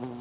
Mm-hmm.